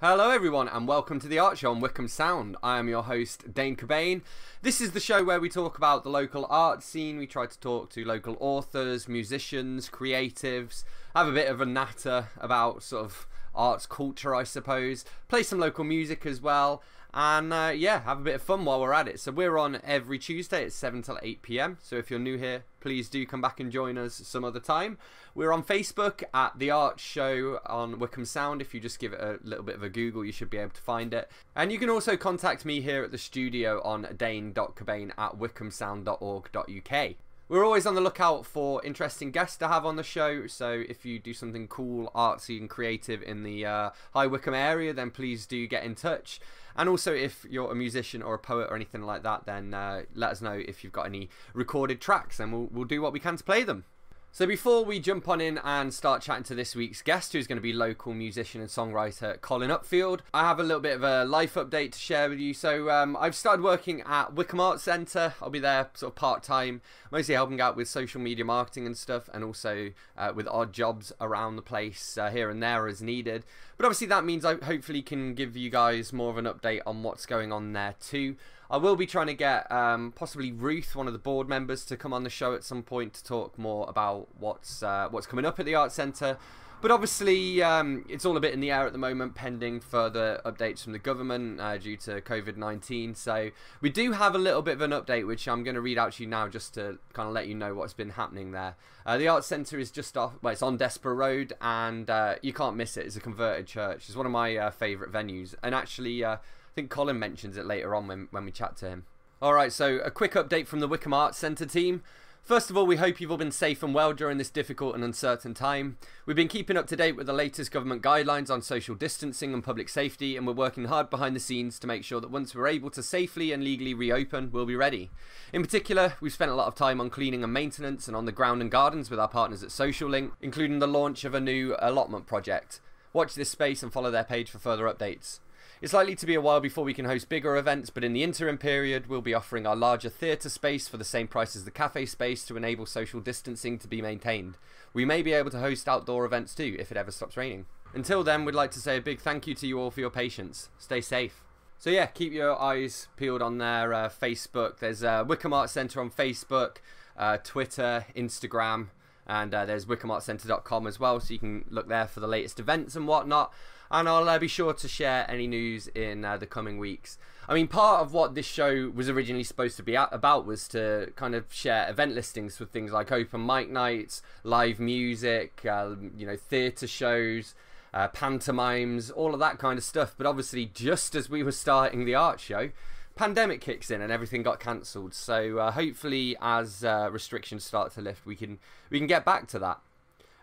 Hello, everyone, and welcome to the Art Show on Wycombe Sound. I am your host, Dane Cobain. This is the show where we talk about the local art scene. We try to talk to local authors, musicians, creatives, have a bit of a natter about sort of arts culture, I suppose, play some local music as well, and uh, yeah, have a bit of fun while we're at it. So we're on every Tuesday at 7 till 8 pm. So if you're new here, please do come back and join us some other time. We're on Facebook at The Art Show on Wycombe Sound. If you just give it a little bit of a Google, you should be able to find it. And you can also contact me here at the studio on dane.cobain at wycombesound.org.uk. We're always on the lookout for interesting guests to have on the show, so if you do something cool, artsy, and creative in the uh, High Wycombe area, then please do get in touch. And also, if you're a musician or a poet or anything like that, then uh, let us know if you've got any recorded tracks, and we'll, we'll do what we can to play them. So before we jump on in and start chatting to this week's guest, who's going to be local musician and songwriter Colin Upfield, I have a little bit of a life update to share with you. So um, I've started working at Wycombe Arts Centre. I'll be there sort of part time, mostly helping out with social media marketing and stuff, and also uh, with odd jobs around the place uh, here and there as needed. But obviously that means I hopefully can give you guys more of an update on what's going on there too. I will be trying to get um, possibly Ruth, one of the board members, to come on the show at some point to talk more about what's uh, what's coming up at the Arts Centre. But obviously, um, it's all a bit in the air at the moment, pending further updates from the government uh, due to COVID 19. So, we do have a little bit of an update, which I'm going to read out to you now just to kind of let you know what's been happening there. Uh, the Arts Centre is just off, well, it's on Desborough Road, and uh, you can't miss it. It's a converted church. It's one of my uh, favourite venues. And actually, uh, think Colin mentions it later on when, when we chat to him. Alright, so a quick update from the Wycombe Arts Centre team. First of all, we hope you've all been safe and well during this difficult and uncertain time. We've been keeping up to date with the latest government guidelines on social distancing and public safety, and we're working hard behind the scenes to make sure that once we're able to safely and legally reopen, we'll be ready. In particular, we've spent a lot of time on cleaning and maintenance and on the ground and gardens with our partners at Social Link, including the launch of a new allotment project. Watch this space and follow their page for further updates. It's likely to be a while before we can host bigger events, but in the interim period, we'll be offering our larger theatre space for the same price as the cafe space to enable social distancing to be maintained. We may be able to host outdoor events too if it ever stops raining. Until then, we'd like to say a big thank you to you all for your patience. Stay safe. So yeah, keep your eyes peeled on their uh, Facebook. There's uh, Wycombe Arts Centre on Facebook, uh, Twitter, Instagram, and uh, there's wycombeartscentre.com as well, so you can look there for the latest events and whatnot and I'll uh, be sure to share any news in uh, the coming weeks. I mean, part of what this show was originally supposed to be about was to kind of share event listings for things like open mic nights, live music, uh, you know, theatre shows, uh, pantomimes, all of that kind of stuff. But obviously, just as we were starting the art show, pandemic kicks in and everything got cancelled. So uh, hopefully, as uh, restrictions start to lift, we can we can get back to that.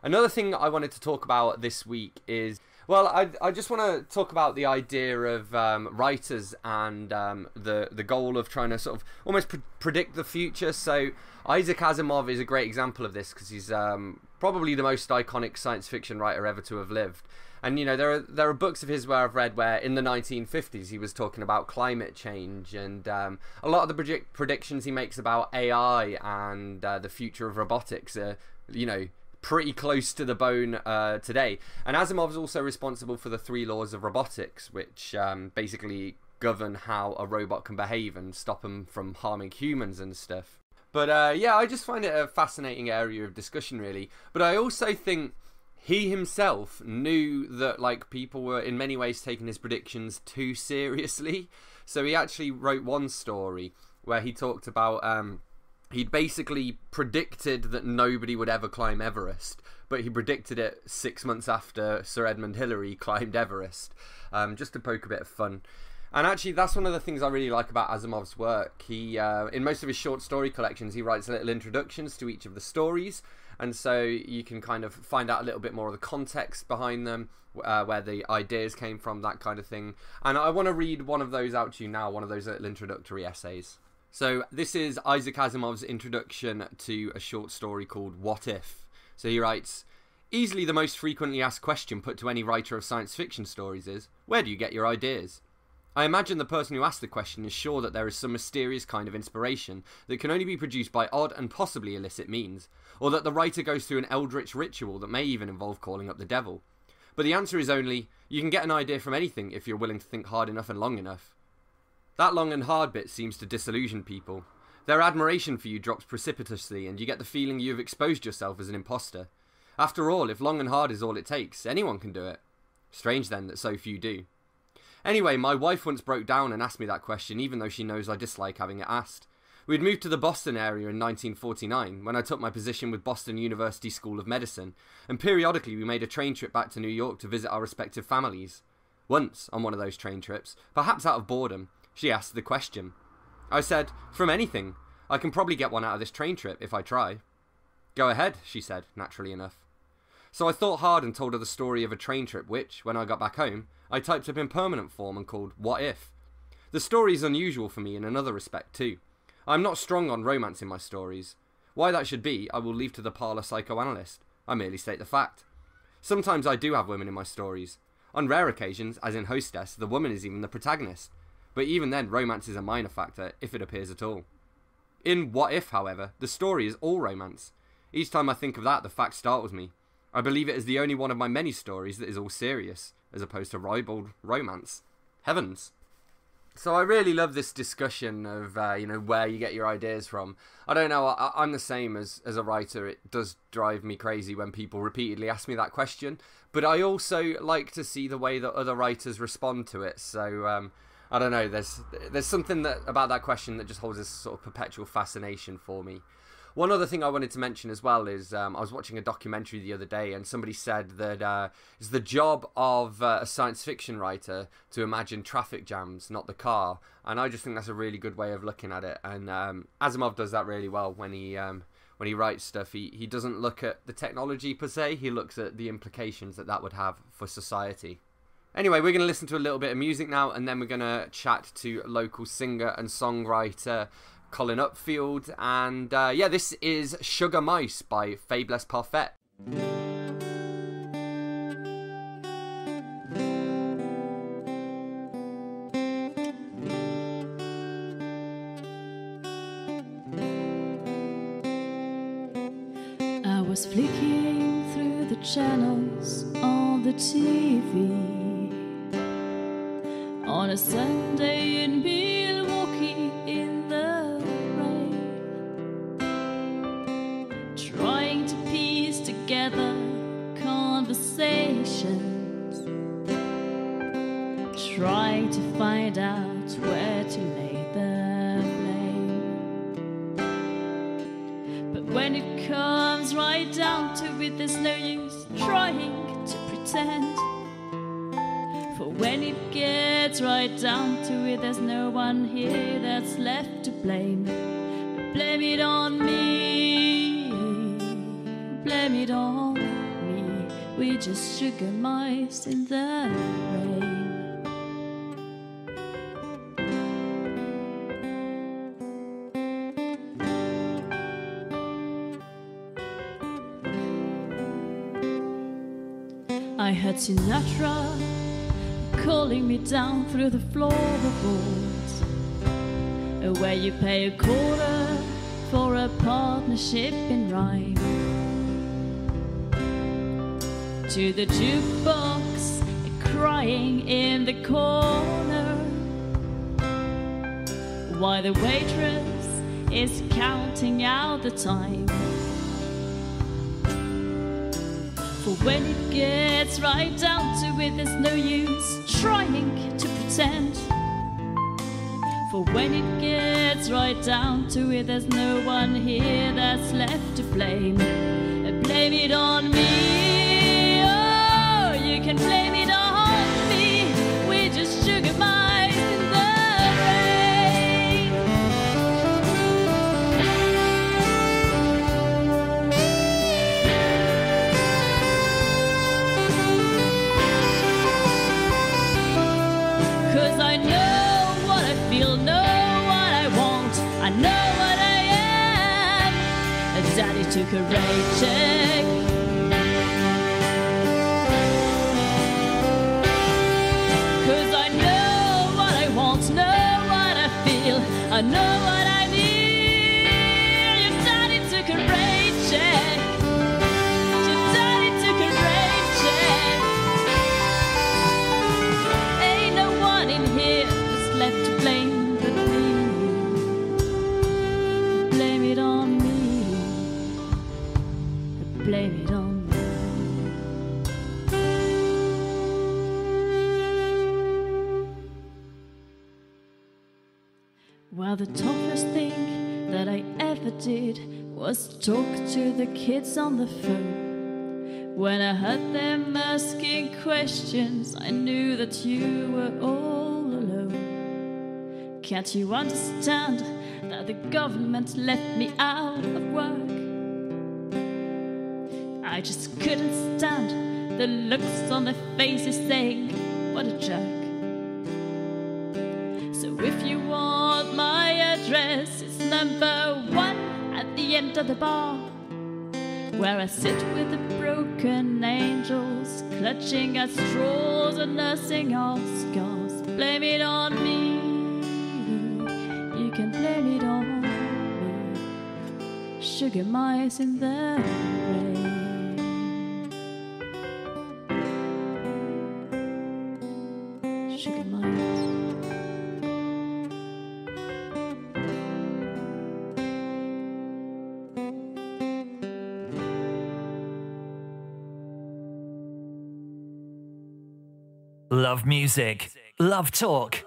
Another thing I wanted to talk about this week is well, I, I just want to talk about the idea of um, writers and um, the the goal of trying to sort of almost pre- predict the future. So Isaac Asimov is a great example of this because he's um, probably the most iconic science fiction writer ever to have lived. And you know there are there are books of his where I've read where in the 1950s he was talking about climate change and um, a lot of the predict- predictions he makes about AI and uh, the future of robotics are you know pretty close to the bone uh, today. And Asimov's also responsible for the three laws of robotics, which um, basically govern how a robot can behave and stop them from harming humans and stuff. But uh, yeah, I just find it a fascinating area of discussion, really. But I also think he himself knew that like people were in many ways taking his predictions too seriously. So he actually wrote one story where he talked about um, he'd basically predicted that nobody would ever climb Everest, but he predicted it six months after Sir Edmund Hillary climbed Everest, um, just to poke a bit of fun. And actually, that's one of the things I really like about Asimov's work. He, uh, in most of his short story collections, he writes little introductions to each of the stories, and so you can kind of find out a little bit more of the context behind them, uh, where the ideas came from, that kind of thing. And I want to read one of those out to you now, one of those little introductory essays. So this is Isaac Asimov's introduction to a short story called What If. So he writes, Easily the most frequently asked question put to any writer of science fiction stories is, Where do you get your ideas? I imagine the person who asked the question is sure that there is some mysterious kind of inspiration that can only be produced by odd and possibly illicit means, or that the writer goes through an eldritch ritual that may even involve calling up the devil. But the answer is only you can get an idea from anything if you're willing to think hard enough and long enough. That long and hard bit seems to disillusion people. Their admiration for you drops precipitously, and you get the feeling you have exposed yourself as an impostor. After all, if long and hard is all it takes, anyone can do it. Strange then that so few do. Anyway, my wife once broke down and asked me that question, even though she knows I dislike having it asked. We'd moved to the Boston area in 1949 when I took my position with Boston University School of Medicine, and periodically we made a train trip back to New York to visit our respective families. Once, on one of those train trips, perhaps out of boredom, she asked the question. I said, From anything. I can probably get one out of this train trip if I try. Go ahead, she said, naturally enough. So I thought hard and told her the story of a train trip which, when I got back home, I typed up in permanent form and called What If. The story is unusual for me in another respect too. I'm not strong on romance in my stories. Why that should be, I will leave to the parlour psychoanalyst. I merely state the fact. Sometimes I do have women in my stories. On rare occasions, as in Hostess, the woman is even the protagonist. But even then, romance is a minor factor, if it appears at all. In What If, however, the story is all romance. Each time I think of that, the fact startles me. I believe it is the only one of my many stories that is all serious, as opposed to ribald romance. Heavens! So I really love this discussion of uh, you know where you get your ideas from. I don't know. I, am the same as as a writer. It does drive me crazy when people repeatedly ask me that question. But I also like to see the way that other writers respond to it. So um, I don't know. There's there's something that about that question that just holds this sort of perpetual fascination for me. One other thing I wanted to mention as well is um, I was watching a documentary the other day, and somebody said that uh, it's the job of uh, a science fiction writer to imagine traffic jams, not the car. And I just think that's a really good way of looking at it. And um, Asimov does that really well when he um, when he writes stuff. He he doesn't look at the technology per se; he looks at the implications that that would have for society. Anyway, we're going to listen to a little bit of music now, and then we're going to chat to local singer and songwriter Colin Upfield. And uh, yeah, this is Sugar Mice by Faiblesse Parfaite. I was flicking through the channels on the TV on a Sunday in Milwaukee in the rain, trying to piece together conversations, trying to find out where to lay the blame. But when it comes right down to it, there's no use trying to pretend. For when it gets right down to it, there's no one here that's left to blame. Blame it on me, blame it on me. We just sugar mice in the rain. I heard Sinatra calling me down through the floorboards, where you pay a quarter for a partnership in rhyme. To the jukebox, crying in the corner, while the waitress is counting out the time. For when it gets right down to it, there's no use trying to pretend. For when it gets right down to it, there's no one here that's left to blame. Blame it on me. Oh, you can blame it on Daddy on the phone. When I heard them asking questions, I knew that you were all alone. Can't you understand that the government left me out of work? I just couldn't stand the looks on their faces saying, What a jerk. So if you want my address, it's number one at the end of the bar. Mm-hmm. Where I sit with the broken angels, clutching at straws and nursing our scars. Blame it on me, you can blame it on me. Sugar mice in the rain. Sugar mice. Love music. Love talk.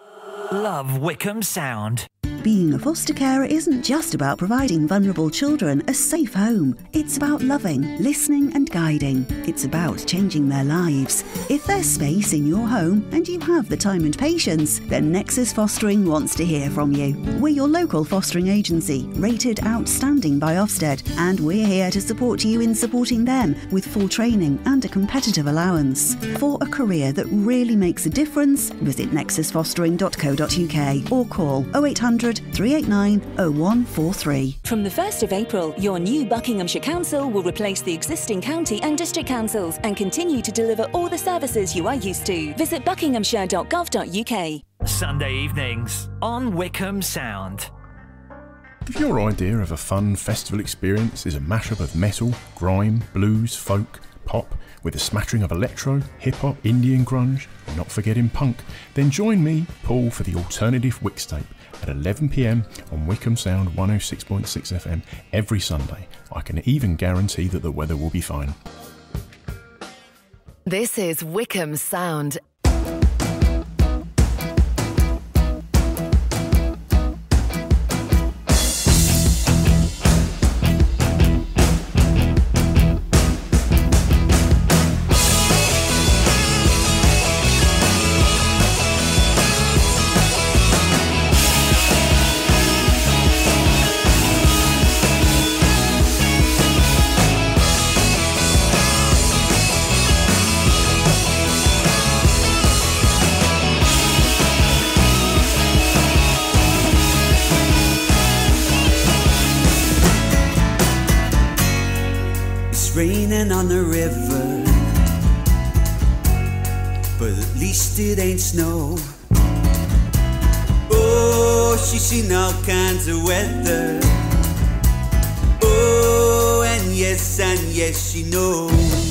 Love Wycombe Sound. Being a foster carer isn't just about providing vulnerable children a safe home. It's about loving, listening, and guiding. It's about changing their lives. If there's space in your home and you have the time and patience, then Nexus Fostering wants to hear from you. We're your local fostering agency, rated outstanding by Ofsted, and we're here to support you in supporting them with full training and a competitive allowance. For a career that really makes a difference, visit nexusfostering.co.uk or call 0800 389 0143. From the 1st of April, your new Buckinghamshire Council will replace the existing county and district councils and continue to deliver all the services you are used to. Visit buckinghamshire.gov.uk. Sunday evenings on Wycombe Sound. If your idea of a fun festival experience is a mashup of metal, grime, blues, folk, pop, with a smattering of electro, hip hop, Indian grunge, and not forgetting punk, then join me, Paul, for the alternative Wixtape at 11pm on Wycombe Sound 106.6 FM every Sunday. I can even guarantee that the weather will be fine. This is Wycombe Sound. On the river, but at least it ain't snow. Oh, she's seen all kinds of weather. Oh, and yes, and yes, she knows.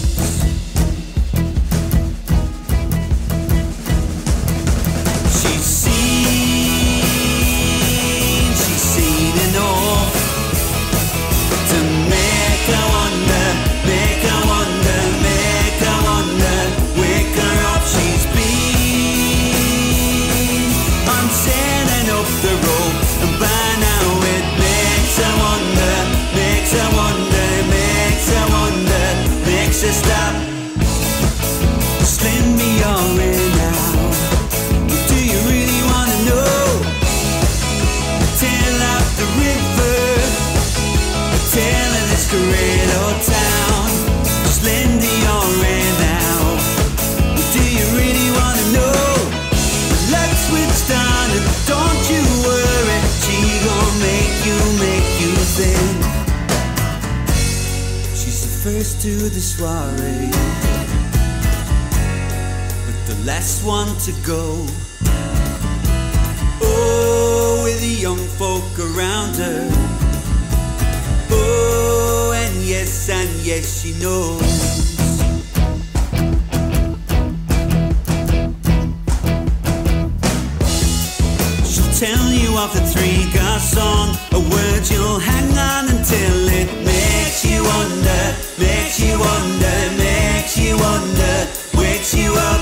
Of the three song, a word you'll hang on until it makes you wonder, makes you wonder, makes you wonder, wakes you up.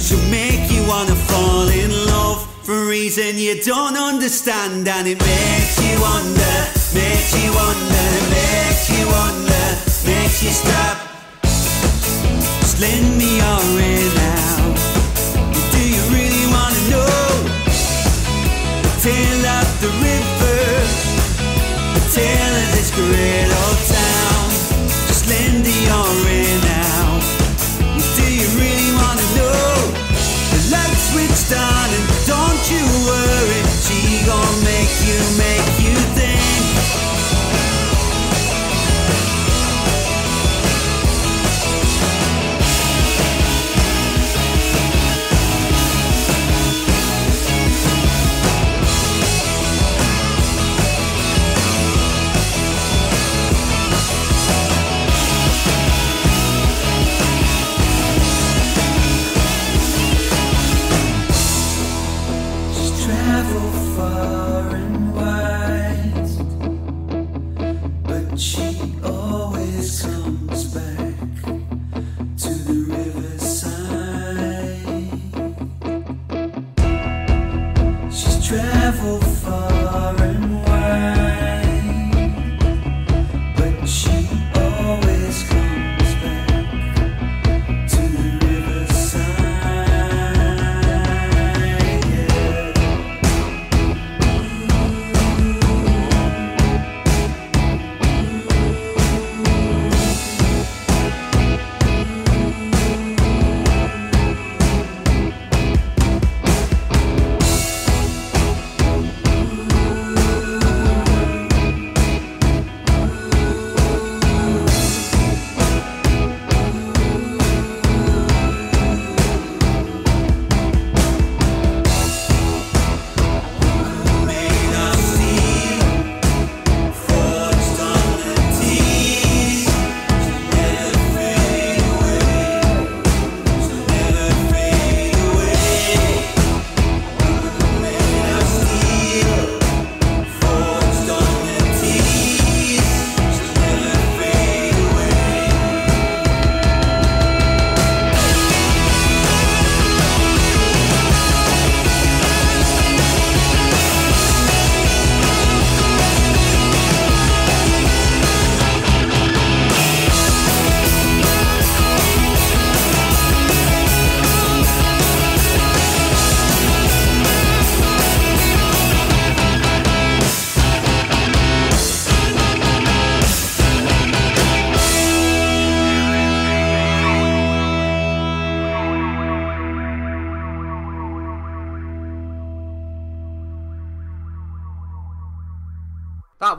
She'll make you wanna fall in love for a reason you don't understand, and it makes you wonder, makes you wonder, makes you wonder, makes you stop. Just lend me your ear now. Tale of the river, the tale of this great old town? Just lend me your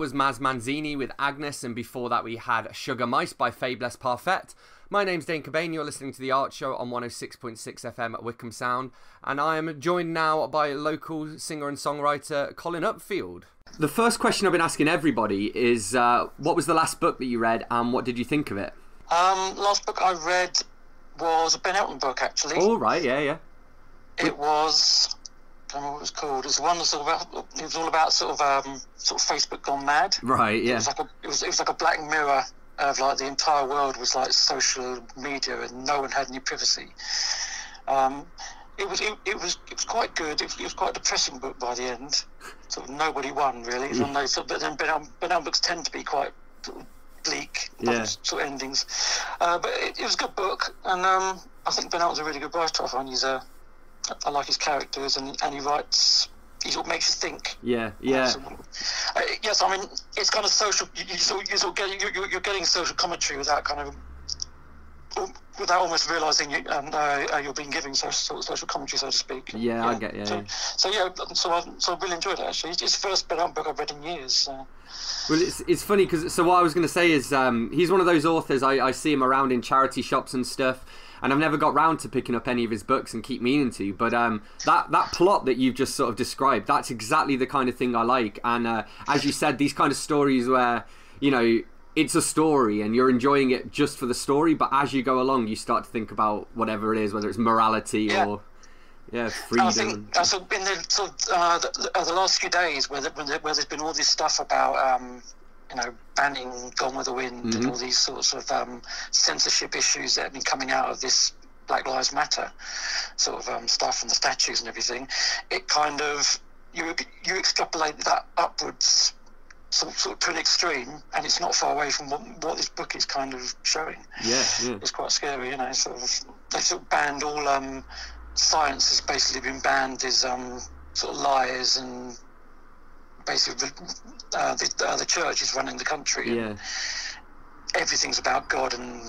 was Maz Manzini with Agnes, and before that we had Sugar Mice by Faiblesse Parfaite. My name's Dane Cobain, you're listening to The Art Show on 106.6 FM at Wycombe Sound, and I am joined now by local singer and songwriter Colin Upfield. The first question I've been asking everybody is uh, what was the last book that you read, and what did you think of it? Um, last book I read was a Ben Elton book, actually. All right, yeah, yeah. It was. Don't know what it was called. It was one that's all about. It was all about sort of um, sort of Facebook gone mad. Right, Yeah. It was like a. It was. It was like a black mirror of like the entire world was like social media and no one had any privacy. Um, it was. It, it was. It was quite good. It was, it was quite a depressing book by the end. Sort of nobody won really. Was those but then Ben Elton, books tend to be quite bleak Yeah. sort of endings. Uh, but it, it was a good book, and um, I think Ben Elton's a really good writer. I find he's a. I like his characters, and and he writes. He sort of makes you think. Yeah, yeah. So, uh, yes, I mean it's kind of social. You, you sort, you sort of get, you, you- you're getting social commentary without kind of without almost realizing you, um, uh, uh, you're being given social, sort of social commentary, so to speak. Yeah, I get- yeah, So, yeah. so yeah, so I, so I really enjoyed it actually. It's the first Ben Elton book I've read in years. So. Well, it's, it's funny because so what I was going to say is um, he's one of those authors I, I see him around in charity shops and stuff, and I've never got round to picking up any of his books and keep meaning to. But um, that that plot that you've just sort of described, that's exactly the kind of thing I like. And uh, as you said, these kind of stories where you know it's a story and you're enjoying it just for the story, but as you go along, you start to think about whatever it is, whether it's morality Yeah. or yeah, freedom. I think in the sort of, uh, the, uh, the last few days, where, where, the, where there's been all this stuff about um, you know banning Gone with the Wind Mm-hmm. and all these sorts of um, censorship issues that have been coming out of this Black Lives Matter sort of um, stuff and the statues and everything, it kind of you you extrapolate that upwards sort, sort of to an extreme, and it's not far away from what, what this book is kind of showing. Yeah, yeah. It's quite scary, you know. Sort of they sort of banned all um, science has basically been banned as um, sort of lies and basically uh, the, uh, the church is running the country. and Yeah. everything's about God and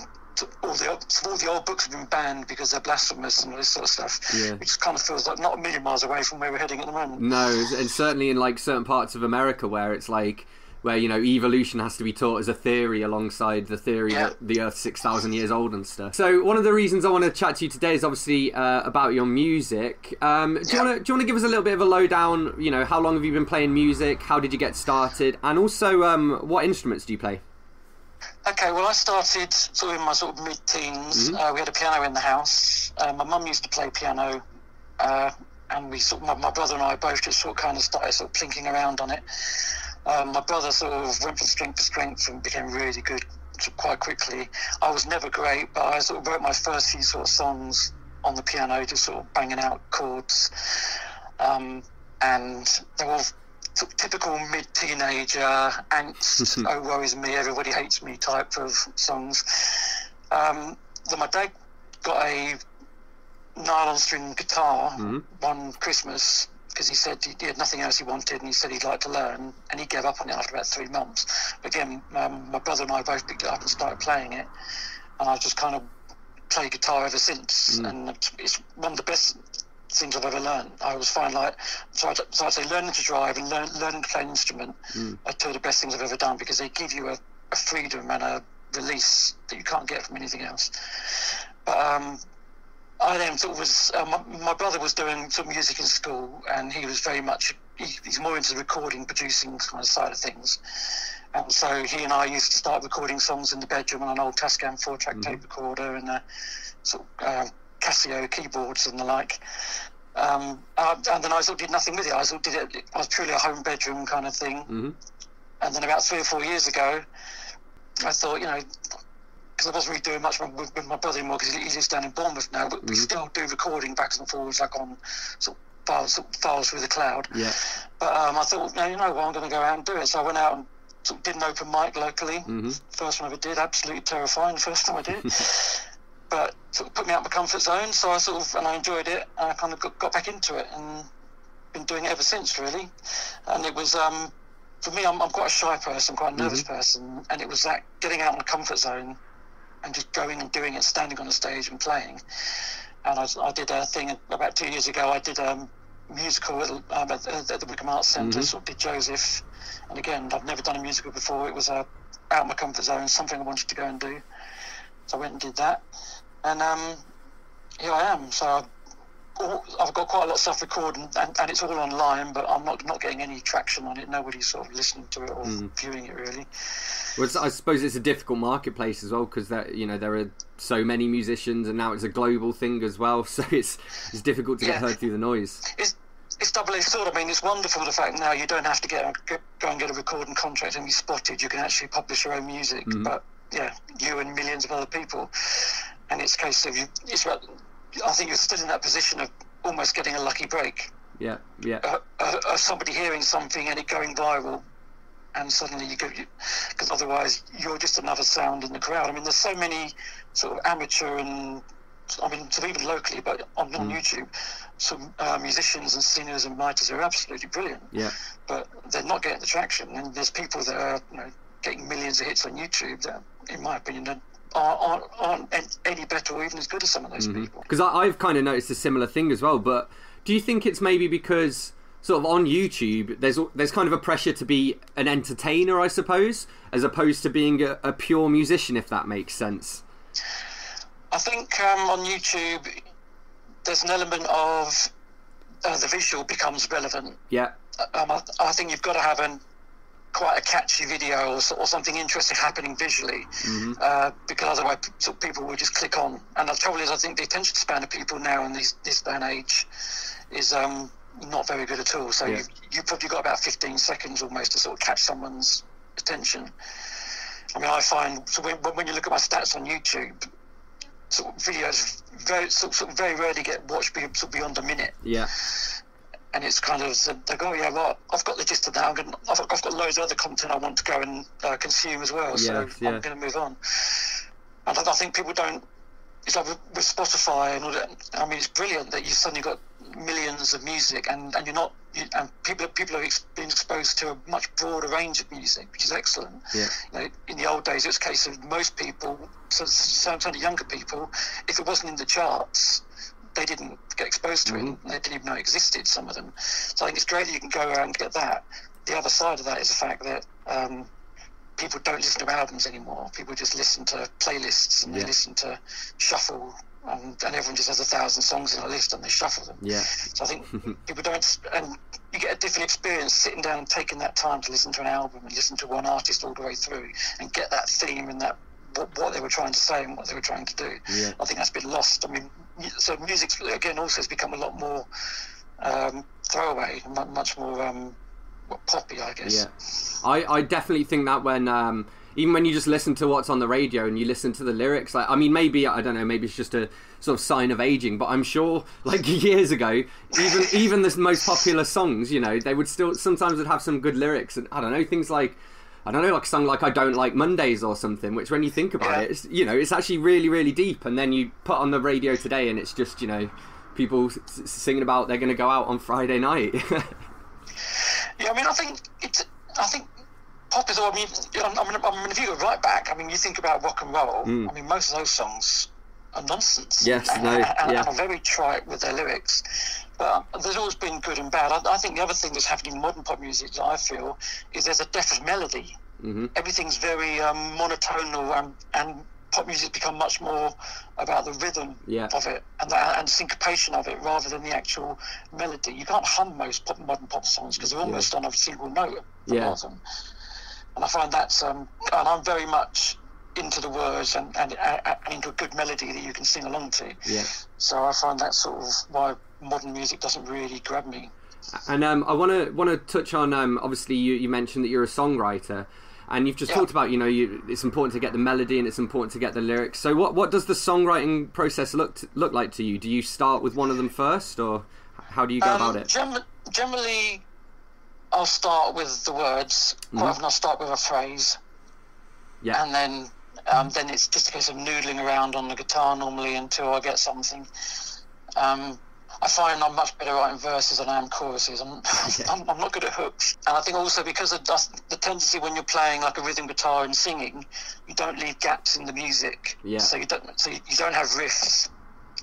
all the old- all the old books have been banned because they're blasphemous and all this sort of stuff. Yeah. Which kind of feels like not a million miles away from where we're heading at the moment. No, and certainly in like certain parts of America where it's like where you know evolution has to be taught as a theory alongside the theory Yeah. that the Earth's six thousand years old and stuff. So one of the reasons I want to chat to you today is obviously uh, about your music. Um, do you want to do you want to give us a little bit of a lowdown? You know, how long have you been playing music? How did you get started? And also, um, what instruments do you play? Okay, well, I started sort of in my sort of mid-teens. Uh, we had a piano in the house. Uh, my mum used to play piano, uh, and we sort of, my, my brother and I both just sort of kind of started sort of plinking around on it. Um, my brother sort of went from strength to strength and became really good quite quickly. I was never great, but I sort of wrote my first few sort of songs on the piano, just sort of banging out chords. Um, and they were all sort of typical mid-teenager angst, oh worries me, everybody hates me type of songs. Um, then my dad got a nylon string guitar one Christmas because he said he, he had nothing else he wanted and he said he'd like to learn and he gave up on it after about three months. But again, um, my brother and I both picked it up and started playing it and I've just kind of played guitar ever since and it's- one of the best things I've ever learned. I was fine like so I'd, so I'd say learning to drive and learn, learning to play an instrument are two of the best things I've ever done because they give you a, a freedom and a release that you can't get from anything else. But um, I then sort of was uh, my, my brother was doing some music in school and he was very much he, he's more into the recording producing kind of side of things. And so he and I used to start recording songs in the bedroom on an old Tascam four-track tape recorder and a sort of uh, Casio keyboards and the like. Um, uh, and then I sort of did nothing with it. I sort of did it. I was purely a home bedroom kind of thing. Mm-hmm. And then about three or four years ago, I thought, you know, because I wasn't really doing much with, with my brother-in-law because he, he lives down in Bournemouth now, but we still do recording backwards and forwards, like on sort of files, files through the cloud. Yeah. But um, I thought, no, you know what, I'm going to go out and do it. So I went out and sort of did an open mic locally. Mm-hmm. First one I ever did, absolutely terrifying. The first time I did, but sort of put me out of my comfort zone. So I sort of and I enjoyed it, and I kind of got, got back into it, and been doing it ever since, really. And it was um, for me, I'm, I'm quite a shy person, quite a nervous person, and it was that getting out of my comfort zone and just going and doing it, standing on a stage and playing. And I, I did a thing about two years ago. I did a musical at, um, at, at the Wycombe Arts Centre, sort of did Joseph. And again, I've never done a musical before. It was uh, out of my comfort zone, something I wanted to go and do. So I went and did that. And um, here I am. So all, I've got quite a lot of stuff recorded, and, and it's all online, but I'm not not getting any traction on it. Nobody's sort of listening to it or hmm. viewing it really. Well, it's, I suppose it's a difficult marketplace as well because that you know there are so many musicians and now it's a global thing as well. So it's it's difficult to get heard through the noise. it's it's double edged sword. I mean, it's wonderful the fact now you don't have to get, get go and get a recording contract and be spotted. You can actually publish your own music. Hmm. But yeah, you and millions of other people, and it's a case of you. It's about. I think you're still in that position of almost getting a lucky break. Yeah, yeah, Uh, uh, uh, somebody hearing something and it going viral, and suddenly you go because otherwise you're just another sound in the crowd. I mean, there's so many sort of amateur and I mean, so even locally, but on, on YouTube, some uh, musicians and singers and writers are absolutely brilliant, yeah. but they're not getting the traction. And there's people that are you know, getting millions of hits on YouTube that, in my opinion, are- aren't, aren't, any better or even as good as some of those people. Because I've kind of noticed a similar thing as well. But do you think it's maybe because sort of on YouTube there's there's kind of a pressure to be an entertainer, I suppose, as opposed to being a, a pure musician, if that makes sense. I think um, on YouTube, there's an element of uh, the visual becomes relevant. Yeah, Um, I, I think you've got to have an quite a catchy video or, or something interesting happening visually, uh, because otherwise sort of people will just click on. And the trouble is, I think the attention span of people now in this this day and age is um, not very good at all. So Yeah. you've, you've probably got about 15 seconds almost to sort of catch someone's attention. I mean, I find so when, when you look at my stats on YouTube, sort of videos very sort, sort of very rarely get watched sort of beyond a minute. Yeah. And it's kind of they go, yeah, well, I've got the gist of that. I'm gonna, I've, I've got loads of other content I want to go and uh, consume as well. so Yes. I'm going to move on. And I, I think people don't. It's like with, with Spotify and all that. I mean, it's brilliant that you suddenly got millions of music, and, and you're not. You, and people people are ex- being exposed to a much broader range of music, which is excellent. Yeah. You know, in the old days, it was a case of most people, so so- certainly younger people, if it wasn't in the charts, they didn't get exposed to it. They didn't even know it existed. Some of them. So I think it's great that you can go around and get that. The other side of that is the fact that. Um, people don't listen to albums anymore. People just listen to playlists and Yeah. they listen to shuffle, and, and everyone just has a thousand songs in a list and they shuffle them. Yeah. So I think people don't, and you get a different experience sitting down and taking that time to listen to an album and listen to one artist all the way through and get that theme and that what, what they were trying to say and what they were trying to do. Yeah. I think that's been lost. I mean, so music again also has become a lot more um, throwaway, much more um, poppy, I guess. Yeah, I, I definitely think that when um, even when you just listen to what's on the radio and you listen to the lyrics, like I mean, maybe I don't know, maybe it's just a sort of sign of aging, but I'm sure like years ago, even even the most popular songs, you know, they would still sometimes would have some good lyrics, and I don't know things like. I don't know, like a song like "I Don't Like Mondays" or something. Which, when you think about Yeah. it, it's, you know, it's actually really, really deep. And then you put on the radio today, and it's just, you know, people singing about they're going to go out on Friday night. Yeah, I mean, I think it's. I think pop is all. I mean, I mean, I mean, if you go right back, I mean, you think about rock and roll. Hmm. I mean, most of those songs nonsense. Yes, and, no, and, yeah. and are very trite with their lyrics. But there's always been good and bad. I, I think the other thing that's happening in modern pop music that I feel is there's a death of melody. Mm-hmm. Everything's very um, monotonal, um, and pop music's become much more about the rhythm Yeah. of it and the, and syncopation of it rather than the actual melody. You can't hum most pop, modern pop songs because they're almost on a single note. Yeah. lot of them. And I find that's um, and I'm very much into the words and, and, and into a good melody that you can sing along to. yeah. So I find that sort of why modern music doesn't really grab me. And um, I want to want to touch on um, obviously you, you mentioned that you're a songwriter, and you've just Yeah. talked about you know you, it's important to get the melody and it's important to get the lyrics. So what what does the songwriting process look to, look like to you? Do you start with one of them first, or how do you go Um, about it? gem- generally, I'll start with the words. Quite often, I'll start with a phrase, Mm-hmm. Yeah, and then um, then it's just a case of noodling around on the guitar normally until I get something. Um, I find I'm much better writing verses than I am choruses. I'm, I'm, I'm not good at hooks, and I think also because of the, the tendency when you're playing like a rhythm guitar and singing, you don't leave gaps in the music. Yeah. So you don't so you don't have riffs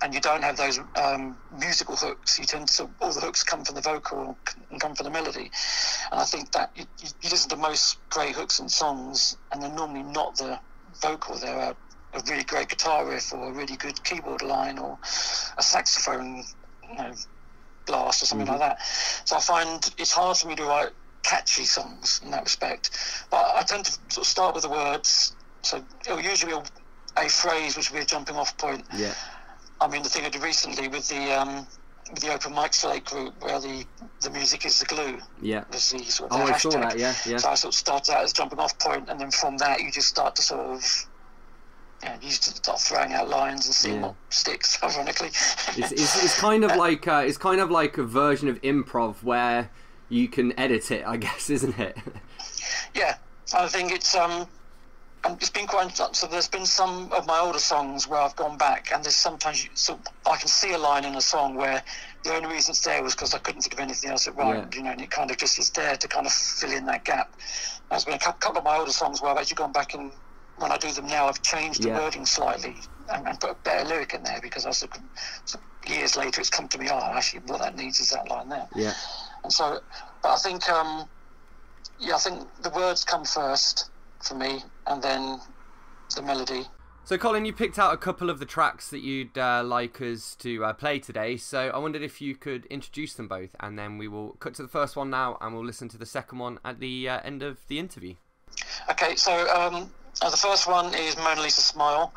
and you don't have those um, musical hooks. You tend to all the hooks come from the vocal and come from the melody. And I think that you, you listen to most great hooks in songs, and they're normally not the vocal. They're a, a really great guitar riff, or a really good keyboard line, or a saxophone, you know, blast, or something like that. So I find it's hard for me to write catchy songs in that respect. But I tend to sort of start with the words. So it'll usually be a, a phrase which will be a jumping off point. yeah, I mean, the thing I did recently with the um, the Open Mic Slate group, where the, the music is the glue, yeah. was the sort of Oh, I saw that. Yeah, yeah. So I sort of started out as jumping off point, and then from that you just start to sort of, know, you just start throwing out lines and seeing Yeah. what sticks. Ironically, It's, it's, it's kind of like uh, it's kind of like a version of improv where you can edit it, I guess, isn't it? yeah, I think it's um, and it's been quite so. There's been some of my older songs where I've gone back, and there's sometimes you, so I can see a line in a song where the only reason it's there was because I couldn't think of anything else that rhymed, Yeah. you know, and it kind of just is there to kind of fill in that gap. There's been a couple of my older songs where I've actually gone back and when I do them now, I've changed the wording slightly and, and put a better lyric in there because I so years later it's come to me, oh, actually, what that needs is that line there. yeah, And so, but I think, um, yeah, I think the words come first for me, and then the melody. So, Colin, you picked out a couple of the tracks that you'd uh, like us to uh, play today. So, I wondered if you could introduce them both, and then we will cut to the first one now, and we'll listen to the second one at the uh, end of the interview. Okay, so um, uh, the first one is Mona Lisa Smile.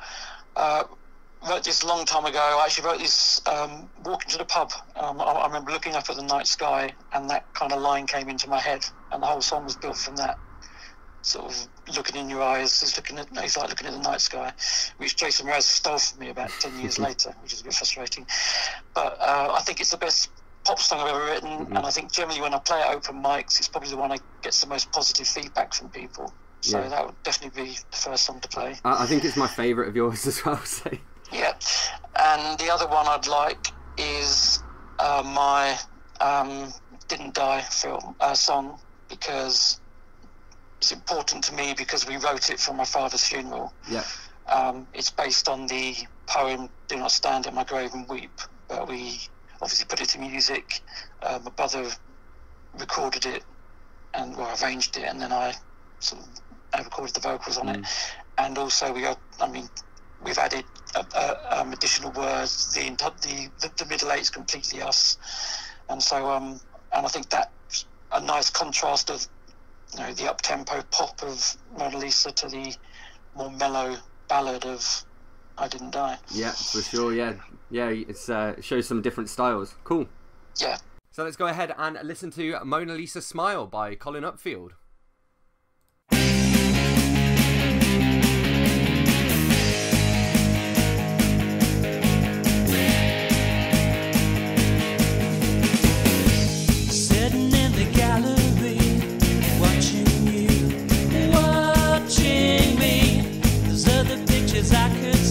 Uh, wrote this a long time ago. I actually wrote this um, walking to the pub. Um, I, I remember looking up at the night sky, and that kind of line came into my head, and the whole song was built from that. Sort of looking in your eyes is looking at he's like looking at the night sky, which Jason Mraz stole from me about ten years later, which is a bit frustrating. But uh, I think it's the best pop song I've ever written, Mm-hmm. and I think generally when I play at open mics, it's probably the one I gets the most positive feedback from people. So Yeah. that would definitely be the first song to play. I, I think it's my favourite of yours as well. So Yeah, and the other one I'd like is uh, my um, "Didn't Die" film uh, song because it's important to me because we wrote it for my father's funeral. yeah, Um, it's based on the poem "Do Not Stand at My Grave and Weep," but we obviously put it to music. Uh, my brother recorded it and well, arranged it, and then I sort of I recorded the vocals on it. And also, we got, I mean, we've added uh, uh, um, additional words. The, the the the middle eight's completely us, and so um, and I think that's a nice contrast of you know the up tempo pop of Mona Lisa to the more mellow ballad of I Didn't Die. yeah, for sure. Yeah, yeah. It's uh, it shows some different styles. Cool. Yeah. So let's go ahead and listen to Mona Lisa Smile by Colin Upfield. I could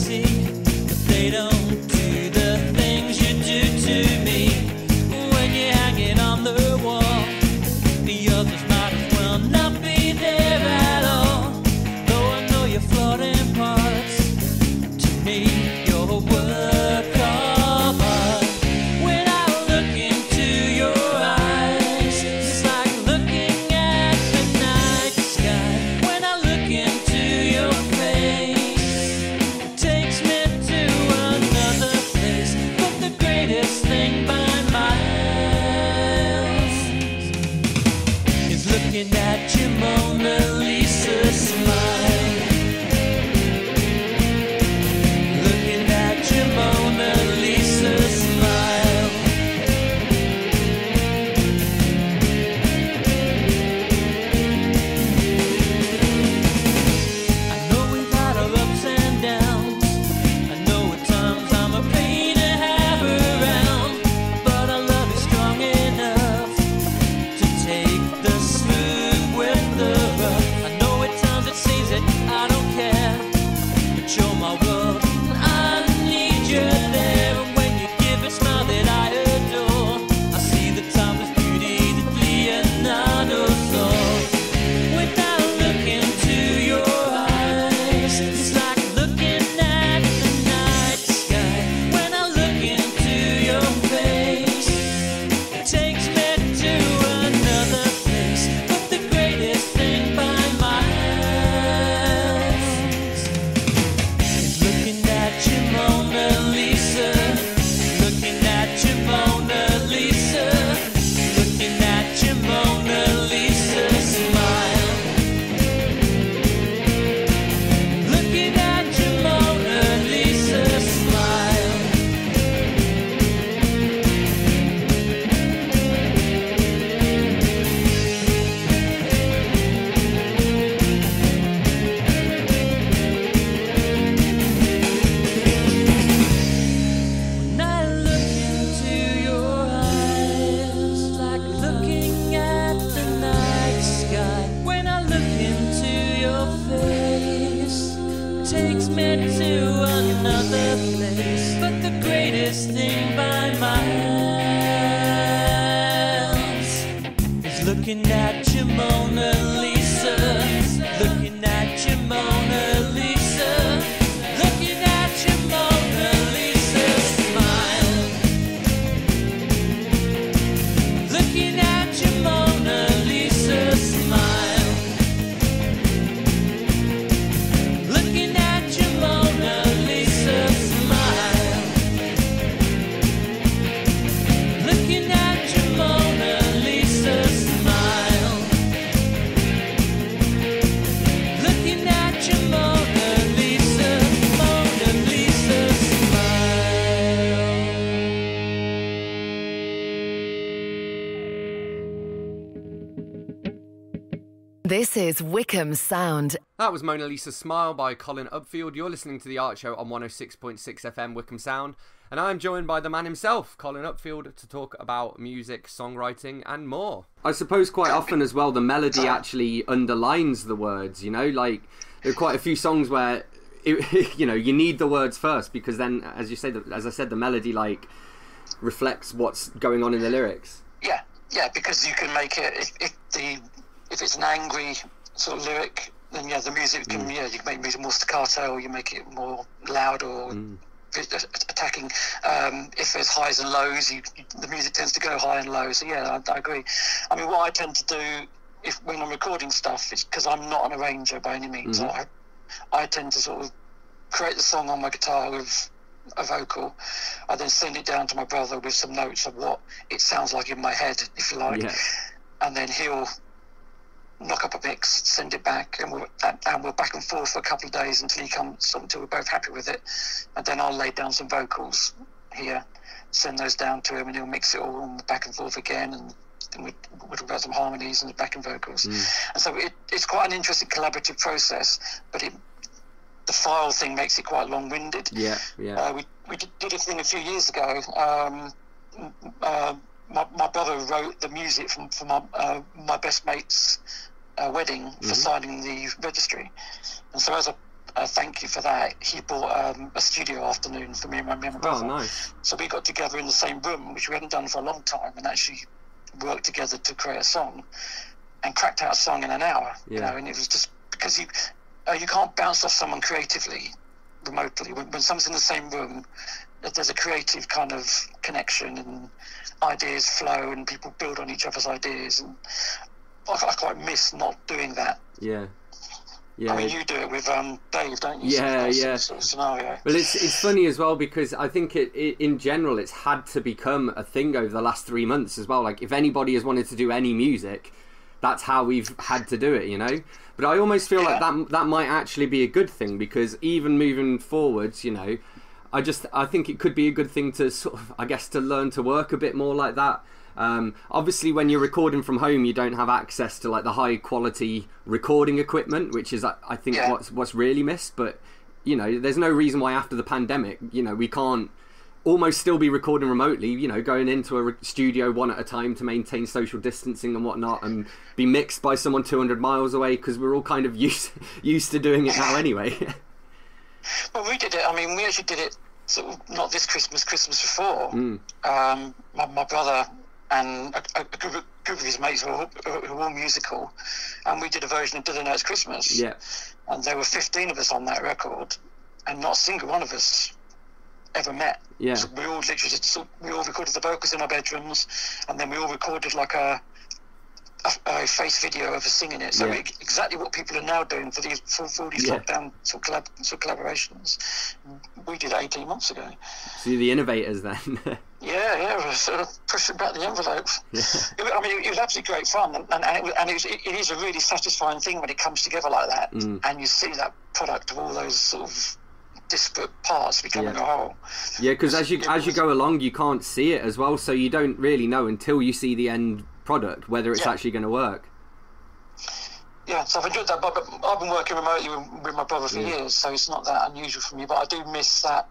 is Wycombe Sound. That was Mona Lisa Smile by Colin Upfield. You're listening to The Art Show on 106.6 FM Wycombe Sound. And I'm joined by the man himself, Colin Upfield, to talk about music, songwriting, and more. I suppose quite often as well, the melody actually underlines the words, you know? Like, there are quite a few songs where, it, you know, you need the words first because then, as you say, as I said, the melody, like, reflects what's going on in the lyrics. Yeah, yeah, because you can make it, if, if the if it's an angry sort of lyric, then yeah, the music can yeah you can make music more staccato, or you make it more loud or attacking. Um, if there's highs and lows, you, the music tends to go high and low. So yeah, I, I agree. I mean, what I tend to do if when I'm recording stuff is because I'm not an arranger by any means. Mhm. I I tend to sort of create the song on my guitar with a vocal. I then send it down to my brother with some notes of what it sounds like in my head, if you like Yeah. and then he'll knock up a mix, send it back, and we'll and, and we'll back and forth for a couple of days until he comes until we're both happy with it, and then I'll lay down some vocals here, send those down to him, and he'll mix it all and back and forth again, and then we we'll talk about some harmonies and the backing vocals, and so it, it's quite an interesting collaborative process, but it the file thing makes it quite long-winded. Yeah, yeah. Uh, we we did, a thing a few years ago. Um, uh, my, my brother wrote the music from for my uh, my best mate's uh, wedding for Mhm. signing the registry, and so as a, a thank you for that, he bought um, a studio afternoon for me and my, me and my Oh, nice. So we got together in the same room, which we hadn't done for a long time, and actually worked together to create a song, and cracked out a song in an hour. You Yeah. know, and it was just because you uh, you can't bounce off someone creatively remotely when, when someone's in the same room. There's a creative kind of connection, and ideas flow, and people build on each other's ideas. And I, I quite miss not doing that. Yeah. Yeah. I mean, you do it with um, Dave, don't you? Yeah, of yeah. Sort of scenario. Well, it's it's funny as well because I think it, it in general it's had to become a thing over the last three months as well. Like if anybody has wanted to do any music, that's how we've had to do it, you know. But I almost feel like that that might actually be a good thing because even moving forwards, you know, I just I think it could be a good thing to sort of I guess to learn to work a bit more like that. Um, obviously, when you're recording from home, you don't have access to like the high quality recording equipment, which is I I think Yeah. what's what's really missed. But you know, there's no reason why after the pandemic, you know, we can't almost still be recording remotely. You know, going into a re- studio one at a time to maintain social distancing and whatnot, and be mixed by someone 200 miles away because we're all kind of used used to doing it now anyway. Well, we did it. I mean, we actually did it sort of not this Christmas, Christmas before. Mm. Um, my, my brother and a, a group, of, group of his mates who were, all- who were all musical, and we did a version of "Dylan Knows Christmas." yeah, And there were 15 of us on that record, and not a single one of us ever met. Yeah. So we all literally just we all recorded the vocals in our bedrooms, and then we all recorded like a a, a face video of us singing it. So Yeah. e- exactly what people are now doing for these for, for these Yeah. lockdown sort of, collab, sort of collaborations, we did 18 months ago. so you're the innovators then. Yeah, yeah, we were sort of pushing back the envelope. It, I mean, it was absolutely great fun, and, and, it, was, and it, was, it, it is a really satisfying thing when it comes together like that, Mm. and you see that product of all those sort of disparate parts becoming Yeah. a whole. Yeah, because as you as you go along, you can't see it as well, so you don't really know until you see the end product whether it's Yeah. actually going to work. Yeah, so I've enjoyed that. But, I've been working remotely with, my brother for Yeah. years, so it's not that unusual for me. But I do miss that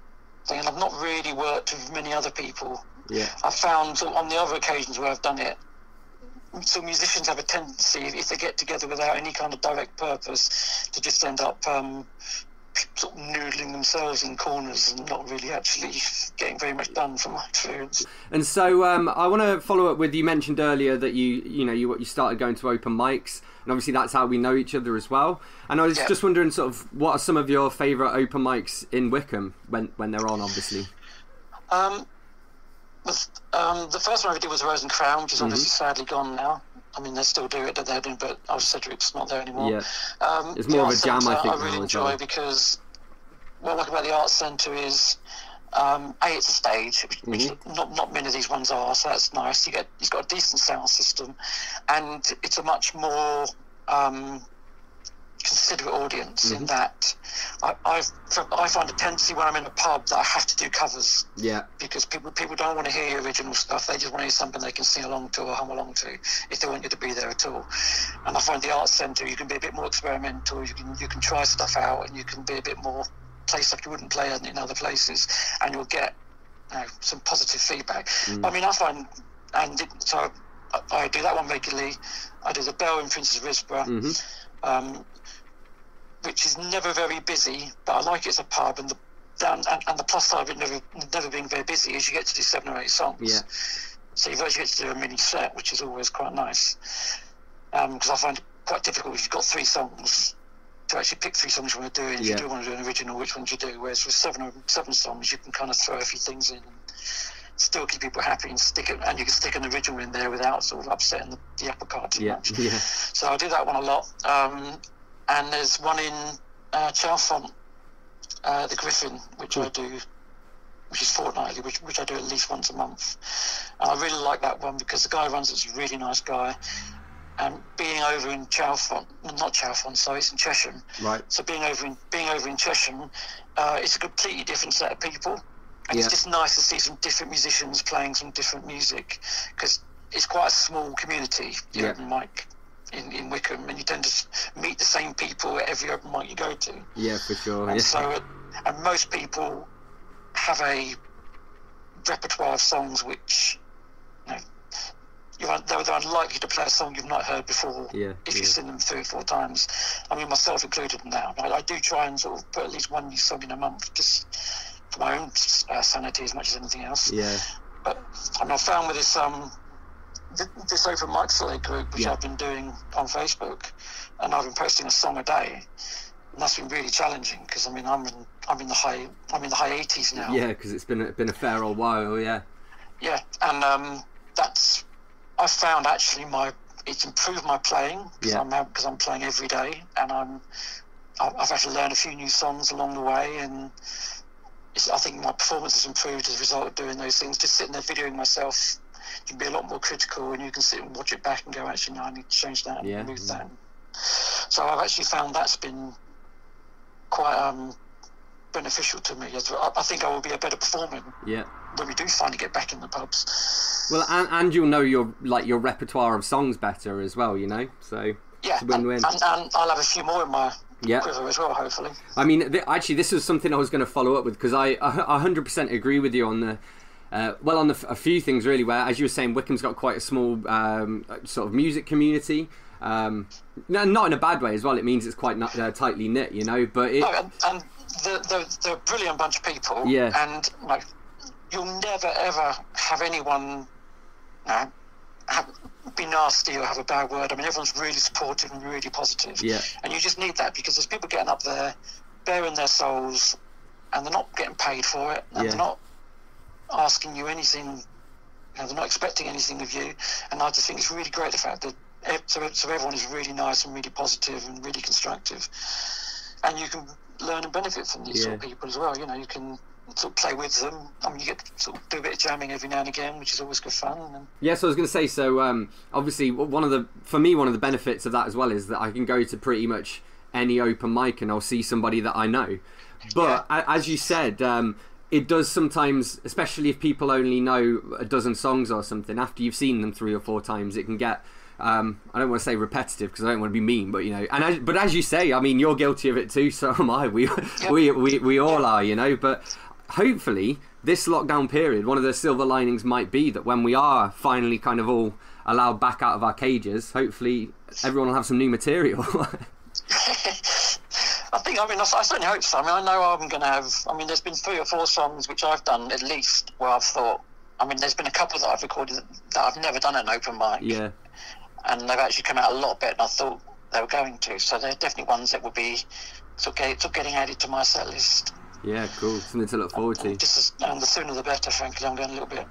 thing, and I've not really worked with many other people. Yeah, I've found on the other occasions where I've done it, so musicians have a tendency, if they get together without any kind of direct purpose, to just end up um, sort of noodling themselves in corners and not really actually getting very much done from my experience. and so um, I want to follow up with you mentioned earlier that you you know you you started going to open mics, and obviously that's how we know each other as well. And I was Yeah. just wondering, sort of, what are some of your favourite open mics in Wycombe when when they're on, obviously. Um, the, um, the first one I did was Rose and Crown, which is Mm-hmm. obviously sadly gone now. I mean, they still do it, they're doing, but oh, Cedric's not there anymore. Yeah. Um, It's more of a jam, I think, I really enjoy well. because what I like about the Arts Centre is um, a it's a stage, which, which Mm-hmm. not not many of these ones are, so that's nice. You get it's got a decent sound system, and it's a much more um, considerate audience in mm-hmm. that I, I, I find a tendency when I'm in a pub that I have to do covers Yeah. because people people don't want to hear your original stuff. They just want to hear something they can sing along to or hum along to if they want you to be there at all. And I find the arts centre you can be a bit more experimental. You can you can try stuff out and you can be a bit more play stuff you wouldn't play in, in other places, and you'll get you know, some positive feedback. Mm. I mean, I find and it, so I, I do that one regularly. I do the Bell in Princess Risborough. Mm-hmm. Um, which is never very busy, but I like it as a pub. And the down and, and the plus side of it never never being very busy is you get to do seven or eight songs. Yeah. So you actually get to do a mini set, which is always quite nice. Because I find it quite difficult if you've got three songs to actually pick three songs you want to do. And if Yeah. you do want to do an original, which ones you do? Whereas with seven or seven songs, you can kind of throw a few things in and still keep people happy and stick it. And you can stick an original in there without sort of upsetting the, the apple cart too Yeah. much. Yeah. So I do that one a lot. Um, and there's one in uh, Chalfont, uh, the Griffin, which I do, which is fortnightly, which, which I do at least once a month. And I really like that one because the guy who runs it's a really nice guy. And being over in Chalfont, not Chalfont, sorry, it's in Chesham. Right. So being over in being over in Chesham, uh, it's a completely different set of people, and Yeah. it's just nice to see some different musicians playing some different music because it's quite a small community. Yeah. mic in, in Wycombe, and you tend to meet the same people at every open mic you go to. Yeah, for sure. And Yeah. so, and most people have a repertoire of songs which, you know, you're, they're, they're unlikely to play a song you've not heard before Yeah, if yeah. you've seen them three or four times. I mean, myself included now. I, I do try and sort of put at least one new song in a month just for my own uh, sanity as much as anything else. Yeah. But I mean, I found with this um this open mic select group which Yeah. I've been doing on Facebook, and I've been posting a song a day, and that's been really challenging because I mean I'm in I'm in the high I'm in the high 80s now. Yeah, because it's been a, been a fair old while. Yeah. Yeah, and um, that's I found actually my it's improved my playing because Yeah. I'm because I'm playing every day, and I'm I've had to learn a few new songs along the way, and it's, I think my performance has improved as a result of doing those things. Just sitting there videoing myself, you can be a lot more critical, and you can sit and watch it back and go, actually, no, I need to change that and Yeah, move yeah. that. So I've actually found that's been quite um, beneficial to me. As well. I I think I will be a better performer Yeah. when we do finally get back in the pubs. Well, and, and you'll know your like your repertoire of songs better as well. You know, so Yeah, it's a win-win. And, and, and I'll have a few more in my Yeah. quiver as well, hopefully. I mean, th- actually, this was something I was going to follow up with because I hundred percent agree with you on the. Uh, well, on the, f- a few things really, where as you were saying, Wycombe's got quite a small um, sort of music community. Um, no, not in a bad way as well. It means it's quite not, uh, tightly knit, you know. But it, No, and, and they're, they're, they're a brilliant bunch of people. Yeah. And like, you'll never ever have anyone you know, have, be nasty or have a bad word. I mean, everyone's really supportive and really positive. Yeah. And you just need that because there's people getting up there, bearing their souls, and they're not getting paid for it, and Yeah. they're not asking you anything. You know, they're not expecting anything of you, and I just think it's really great the fact that so, so everyone is really nice and really positive and really constructive, and you can learn and benefit from these sort of people as well. You know, you can sort of play with them. I mean, you get to sort of do a bit of jamming every now and again, which is always good fun. And Yeah, so I was going to say, so um, obviously one of the for me one of the benefits of that as well is that I can go to pretty much any open mic and I'll see somebody that I know. But a as you said, um, it does sometimes, especially if people only know a dozen songs or something. After you've seen them three or four times, it can get. Um, I don't want to say repetitive because I don't want to be mean, but you know, and as, but as you say, I mean, you're guilty of it too. So am I. We we, we we all are, you know. But hopefully this lockdown period one of the silver linings might be that when we are finally kind of all allowed back out of our cages hopefully everyone will have some new material I think, I mean, I, I certainly hope so. I mean, I know I'm going to have. I mean, there's been three or four songs which I've done at least where I've thought. I mean, there's been a couple that I've recorded that I've never done at an open mic. yeah and they've actually come out a lot better than I thought they were going to. So they're definitely ones that will be sort of, sort of getting added to my set list. yeah cool something to look forward to And, just as, and the sooner the better, frankly. I'm going a little bit.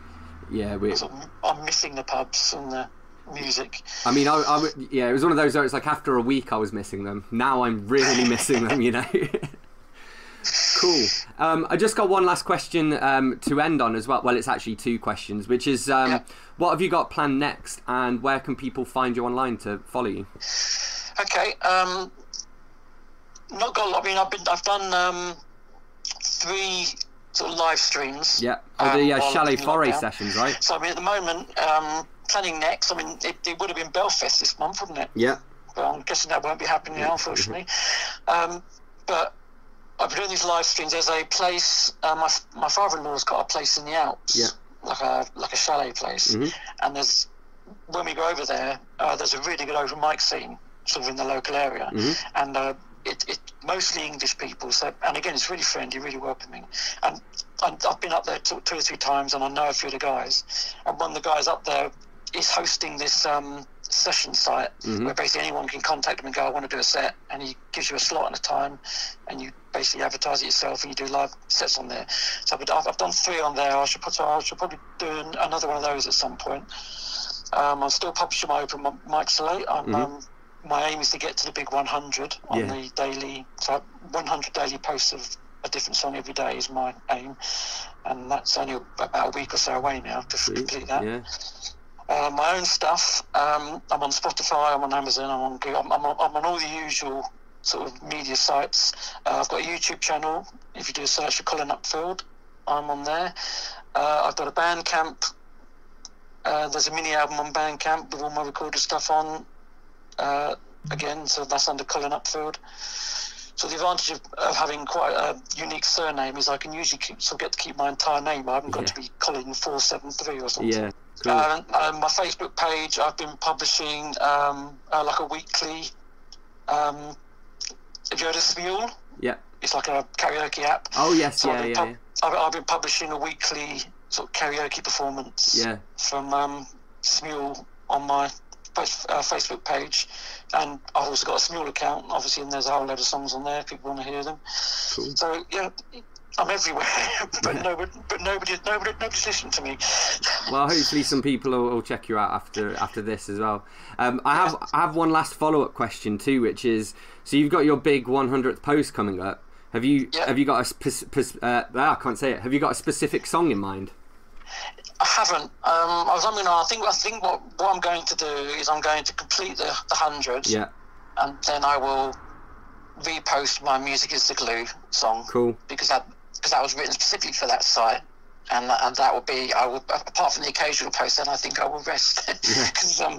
yeah we I'm missing the pubs and the music. I mean, I, I yeah, it was one of those where it's like after a week I was missing them. Now I'm really missing them, you know. cool. Um, I just got one last question um, to end on as well. Well, it's actually two questions, which is um, Yeah. what have you got planned next, and where can people find you online to follow you? Okay. Um, not got a lot. I mean, I've been, I've done um, three sort of live streams. Yeah. Oh, the uh, Chalet lockdown. sessions, right? So I mean, at the moment, um, planning next. I mean, it, it would have been Belfast this month, wouldn't it? Yeah. Well, I'm guessing that won't be happening now, unfortunately. Um, but I've been doing these live streams. There's a place. Uh, my my father-in-law's got a place in the Alps. Yeah. Like a like a chalet place, Mhm. and there's when we go over there, uh, there's a really good open mic scene, sort of in the local area, Mhm. and uh, it, it mostly English people. So, and again, it's really friendly, really welcoming. And, and I've been up there two, two or three times, and I know a few of the guys. And one of the guys up there is hosting this um, session site Mhm. where basically anyone can contact him and go, "I want to do a set," and he gives you a slot and a time, and you basically advertise it yourself, and you do live sets on there. So I've, I've done three on there. I should put, I should probably do another one of those at some point. Um, I'm still publishing my open mi- mic slate. I'm, Mhm. um, my aim is to get to the big 100 on Yeah. the daily. So 100 daily posts of a different song every day is my aim, and that's only about a week or so away now to Sweet. complete that. Yeah. Uh, my own stuff. Um, I'm on Spotify. I'm on Amazon. I'm on. Go- I'm, I'm, on, I'm on all the usual sort of media sites. Uh, I've got a YouTube channel. If you do a search for Colin Upfield, I'm on there. Uh, I've got a Bandcamp. Uh, there's a mini album on Bandcamp with all my recorded stuff on. Uh, again, so that's under Colin Upfield. So the advantage of, of having quite a unique surname is I can usually keep, so get to keep my entire name. I haven't got Yeah. to be Colin four seven three or something. Yeah. Cool. Um, um, my Facebook page, I've been publishing um, uh, like a weekly. Um, have you heard of Smule? yeah. It's like a karaoke app. Oh yes. So Yeah. I've, been Yeah. Yeah. I've, I've been publishing a weekly sort of karaoke performance Yeah. from um, Smule on my uh, Facebook page, and I've also got a Smule account, obviously, and there's a whole load of songs on there if people want to hear them. Cool. So yeah, I'm everywhere, but nobody, but nobody, nobody, nobody's listening to me. Well, hopefully some people will, will check you out after after this as well. Um, I have I have one last follow up question too, which is so you've got your big 100th post coming up. Have you Yeah. have you got a spe- uh, I can't say it. Have you got a specific song in mind? I haven't. Um, I was. I mean, I think. I think what, what I'm going to do is I'm going to complete the, the hundred, Yeah. and then I will repost my "Music Is the Glue" song Cool. because that because that was written specifically for that site, and that, and that will be. I will apart from the occasional post, then I think I will rest because um,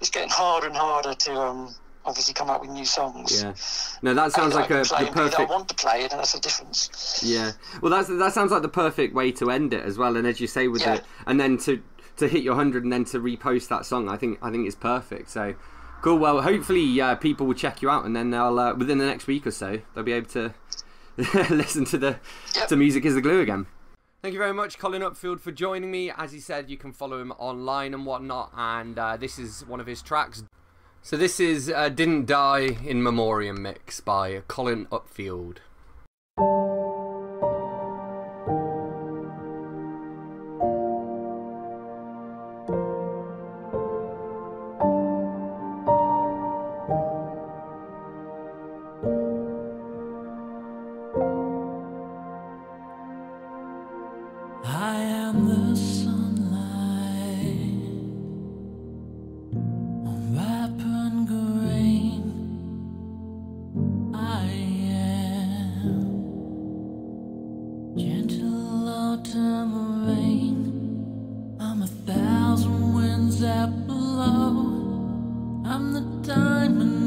it's getting harder and harder to um, obviously come up with new songs. Yeah. No, that sounds And like a the that I perfect. want to play it, and that's the difference. Yeah. Well, that's that sounds like the perfect way to end it as well. And as you say with Yeah. it, and then to to hit your hundred and then to repost that song, I think I think it's perfect. So cool. Well, hopefully uh, people will check you out, and then they'll uh, within the next week or so they'll be able to listen to the Yep. to music is the glue again. Thank you very much, Colin Upfield, for joining me. As he said, you can follow him online and whatnot, and uh, this is one of his tracks. So this is uh, "Didn't Die in Memoriam" mix by Colin Upfield. That blow. I'm the diamond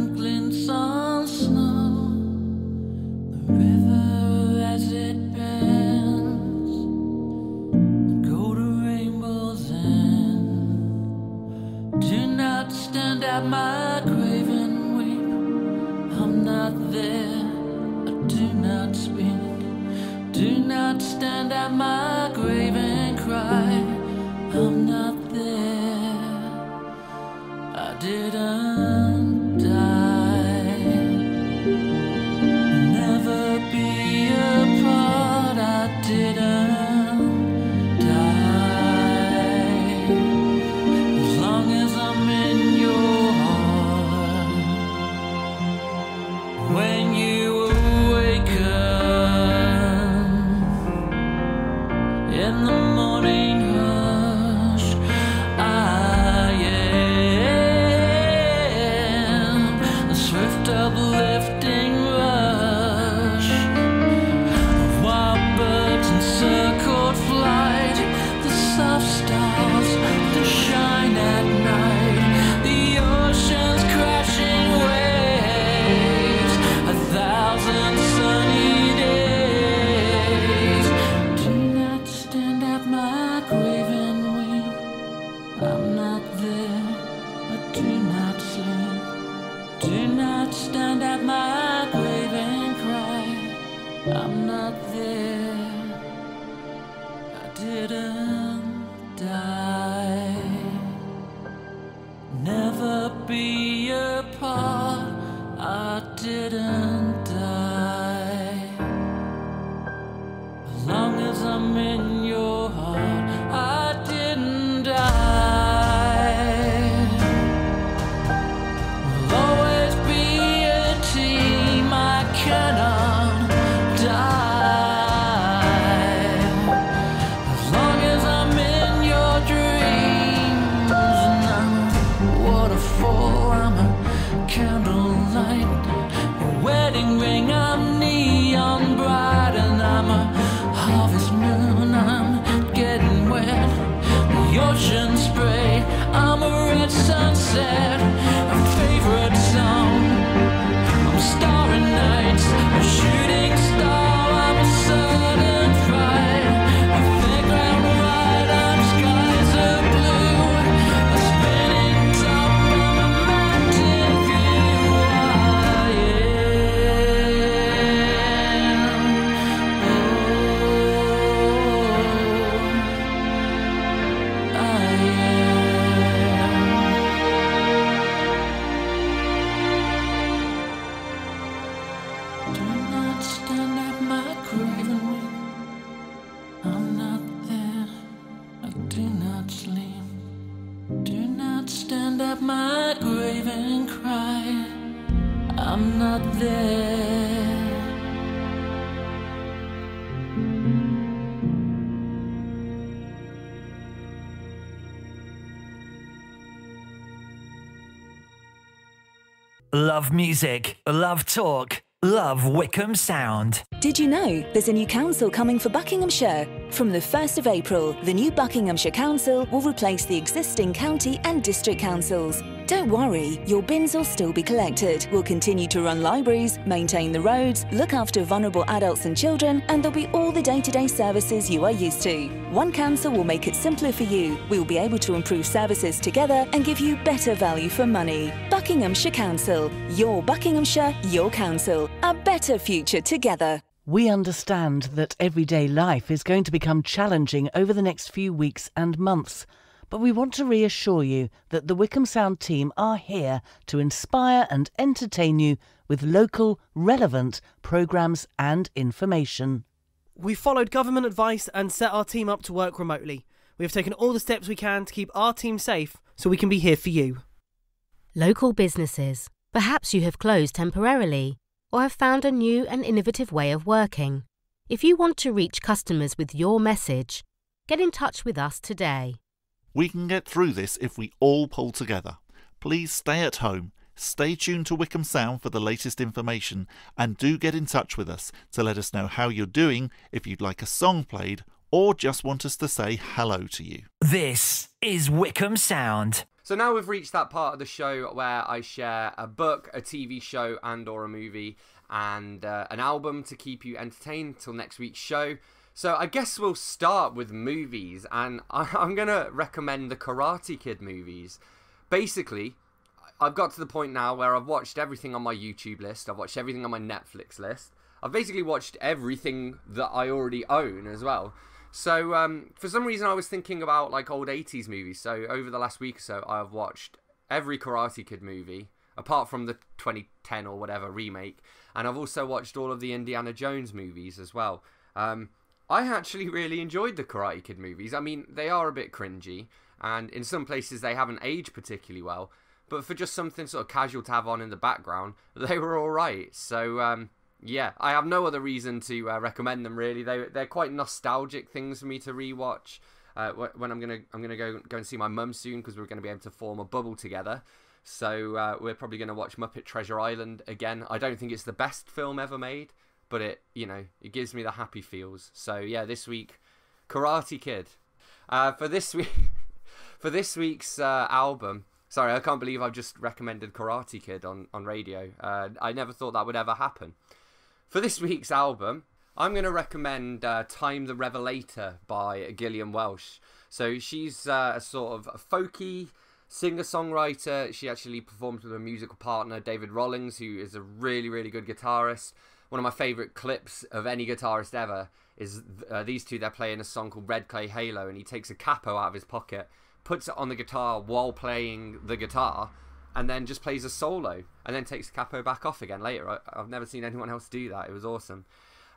music, love talk, love Wycombe Sound. Did you know there's a new council coming for Buckinghamshire? From the 1st of April, the new Buckinghamshire Council will replace the existing county and district councils. Don't worry, your bins will still be collected. We'll continue to run libraries, maintain the roads, look after vulnerable adults and children, and there'll be all the day to day services you are used to. One council will make it simpler for you. We'll be able to improve services together and give you better value for money. Buckinghamshire Council. Your Buckinghamshire, your council. A better future together. We understand that everyday life is going to become challenging over the next few weeks and months, but we want to reassure you that the Wycombe Sound team are here to inspire and entertain you with local, relevant programmes and information. We followed government advice and set our team up to work remotely. We have taken all the steps we can to keep our team safe so we can be here for you. Local businesses. Perhaps you have closed temporarily or have found a new and innovative way of working. If you want to reach customers with your message, get in touch with us today. We can get through this if we all pull together. Please stay at home, stay tuned to Wycombe Sound for the latest information, and do get in touch with us to let us know how you're doing, if you'd like a song played, or just want us to say hello to you. This is Wycombe Sound. So now we've reached that part of the show where I share a book, a TV show, and or a movie, and uh, an album to keep you entertained till next week's show. So I guess we'll start with movies, and I- I'm gonna recommend the Karate Kid movies. Basically, I've got to the point now where I've watched everything on my YouTube list. I've watched everything on my Netflix list. I've basically watched everything that I already own as well. So um, for some reason, I was thinking about like old '80s movies. So over the last week or so, I've watched every Karate Kid movie apart from the 2010 or whatever remake, and I've also watched all of the Indiana Jones movies as well. Um, I actually really enjoyed the Karate Kid movies. I mean, they are a bit cringy, and in some places they haven't aged particularly well. But for just something sort of casual to have on in the background, they were all right. So um, yeah, I have no other reason to uh, recommend them. Really, they they're quite nostalgic things for me to rewatch. Uh, when I'm gonna I'm gonna go go and see my mum soon because we're gonna be able to form a bubble together. So uh, we're probably gonna watch Muppet Treasure Island again. I don't think it's the best film ever made, but it you know it gives me the happy feels. So yeah, this week, Karate Kid. Uh, for this week, for this week's uh, album. Sorry, I can't believe I've just recommended Karate Kid on on radio. Uh, I never thought that would ever happen. For this week's album, I'm going to recommend uh, Time the Revelator by Gillian Welch. So she's uh, a sort of a folky singer songwriter. She actually performs with her musical partner, David Rawlings, who is a really, really good guitarist. one of my favourite clips of any guitarist ever is uh, these two. They're playing a song called Red Clay Halo, and he takes a capo out of his pocket, puts it on the guitar while playing the guitar, and then just plays a solo, and then takes the capo back off again later. I, have never seen anyone else do that. It was awesome.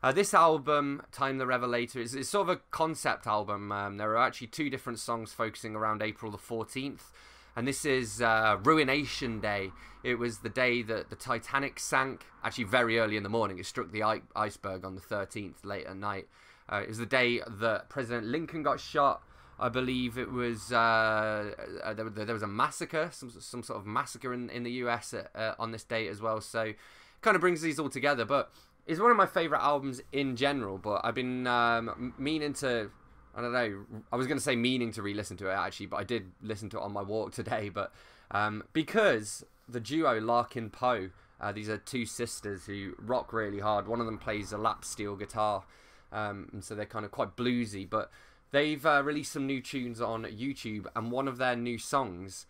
Uh, this album, Time the Revelator, is, is sort of a concept album. Um, there are actually two different songs focusing around April the 14th. And this is uh, Ruination Day. It was the day that the Titanic sank, actually, very early in the morning. It struck the iceberg on the 13th, late at night. Uh, it was the day that President Lincoln got shot. I believe it was uh, uh there, there, was a massacre, some some sort of massacre in, in the US at, uh, on this date as well. So, kind of brings these all together. But it's one of my favorite albums in general, but I've been um, meaning to. I don't know. I was going to say meaning to re-listen to it actually, but I did listen to it on my walk today. But um, because the duo Larkin Poe, uh, these are two sisters who rock really hard. One of them plays a lap steel guitar, um, and so they're kind of quite bluesy. But they've uh, released some new tunes on YouTube, and one of their new songs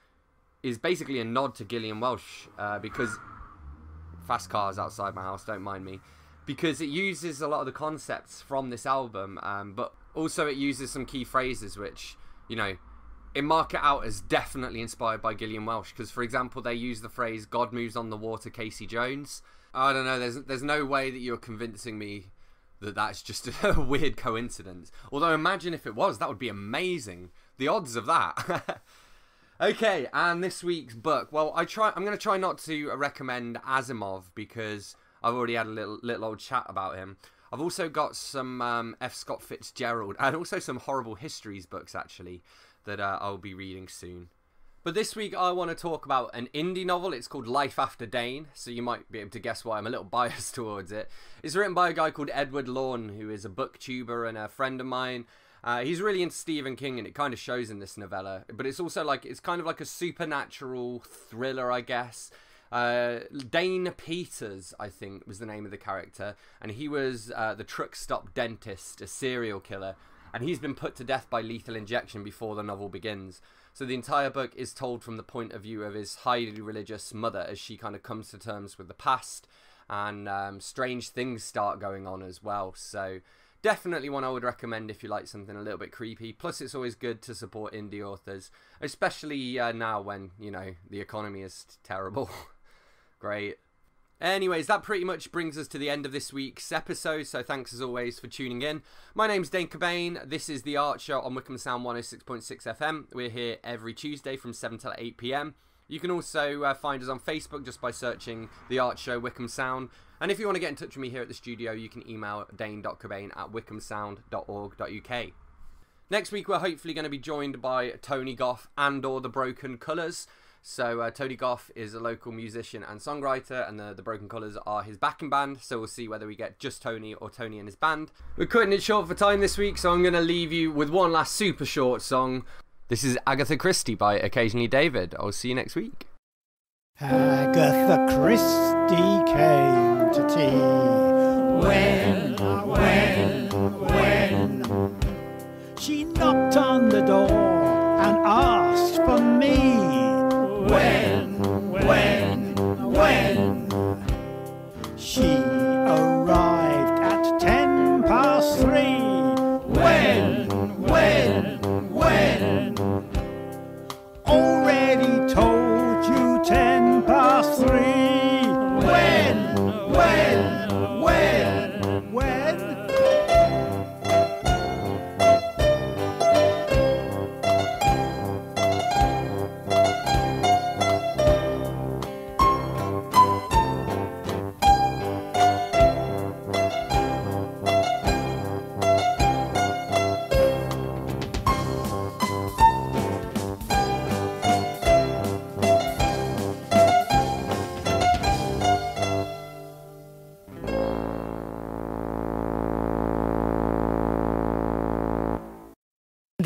is basically a nod to Gillian Welch uh, because fast cars outside my house. Don't mind me because it uses a lot of the concepts from this album, um, but also it uses some key phrases which, you know, it mark it out as definitely inspired by Gillian Welch Because, for example, they use the phrase "God moves on the water." Casey Jones. I don't know. There's there's no way that you're convincing me that that's just a weird coincidence. Although imagine if it was, that would be amazing. The odds of that. okay, and this week's book. Well, I try. I'm going to try not to recommend Asimov because I've already had a little little old chat about him. I've also got some um, F. Scott Fitzgerald and also some horrible histories books actually that uh, I'll be reading soon. But this week I want to talk about an indie novel. It's called Life After Dane, so you might be able to guess why I'm a little biased towards it. It's written by a guy called Edward Lorn, who is a booktuber and a friend of mine. Uh, he's really into Stephen King, and it kind of shows in this novella. But it's also like it's kind of like a supernatural thriller, I guess. Uh, Dane Peters, I think, was the name of the character, and he was uh, the truck stop dentist, a serial killer, and he's been put to death by lethal injection before the novel begins. So the entire book is told from the point of view of his highly religious mother as she kind of comes to terms with the past, and um, strange things start going on as well. So definitely one I would recommend if you like something a little bit creepy. Plus, it's always good to support indie authors, especially uh, now when you know the economy is terrible. Great. Anyways, that pretty much brings us to the end of this week's episode. So thanks as always for tuning in. My name's Dane Cobain. This is the Art Show on Wycombe Sound 106.6 FM. We're here every Tuesday from 7 till 8 pm. You can also uh, find us on Facebook just by searching the Art Show Wycombe Sound. And if you want to get in touch with me here at the studio, you can email dane.cobain at wycombesound.org.uk. Next week, we're hopefully going to be joined by Tony Goff and or the Broken Colours. So uh, Tony Goff is a local musician and songwriter, and the, the Broken Colours are his backing band. So we'll see whether we get just Tony or Tony and his band. We're cutting it short for time this week, so I'm going to leave you with one last super short song. This is Agatha Christie by Occasionally David. I'll see you next week. Agatha Christie came to tea. When, when, when she knocked on the door and asked for me. When, when, when she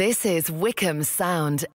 This is Wycombe Sound